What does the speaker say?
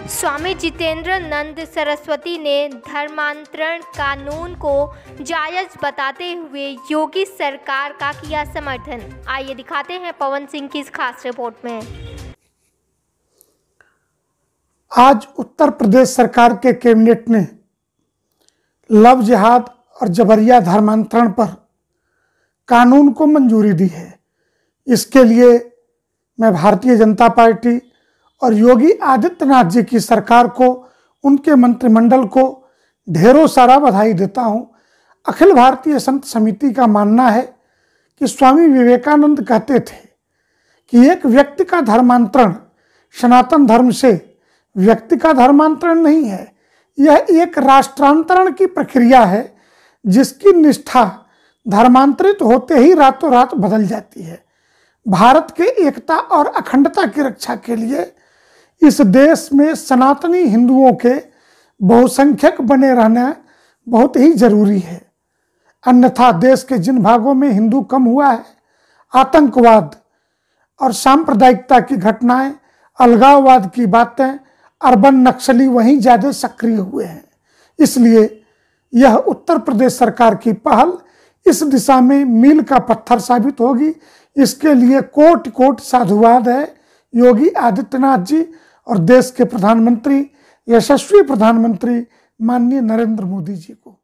स्वामी जितेंद्र नंद सरस्वती ने धर्मांतरण कानून को जायज़ बताते हुए योगी सरकार का किया समर्थन। आइए दिखाते हैं पवन सिंह की इस खास रिपोर्ट में। आज उत्तर प्रदेश सरकार के कैबिनेट ने लव जिहाद और जबरिया धर्मांतरण पर कानून को मंजूरी दी है। इसके लिए मैं भारतीय जनता पार्टी और योगी आदित्यनाथ जी की सरकार को, उनके मंत्रिमंडल को ढेरों सारा बधाई देता हूँ। अखिल भारतीय संत समिति का मानना है कि स्वामी विवेकानंद कहते थे कि एक व्यक्ति का धर्मांतरण सनातन धर्म से व्यक्ति का धर्मांतरण नहीं है। यह एक राष्ट्रांतरण की प्रक्रिया है, जिसकी निष्ठा धर्मांतरित होते ही रातों रात बदल जाती है। भारत के एकता और अखंडता की रक्षा के लिए इस देश में सनातनी हिंदुओं के बहुसंख्यक बने रहना बहुत ही ज़रूरी है। अन्यथा देश के जिन भागों में हिंदू कम हुआ है, आतंकवाद और सांप्रदायिकता की घटनाएँ, अलगाववाद की बातें, अर्बन नक्सली वहीं ज़्यादा सक्रिय हुए हैं। इसलिए यह उत्तर प्रदेश सरकार की पहल इस दिशा में मील का पत्थर साबित होगी। इसके लिए कोट कोट साधुवाद है। योगी आदित्यनाथ जी और देश के प्रधानमंत्री यशस्वी प्रधानमंत्री माननीय नरेंद्र मोदी जी को।